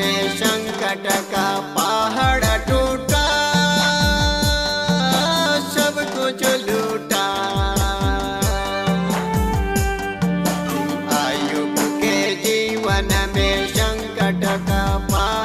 में संकट का पहाड़ टूटा, सब कुछ लूटा। आयुग के जीवन में संकट का पहाड़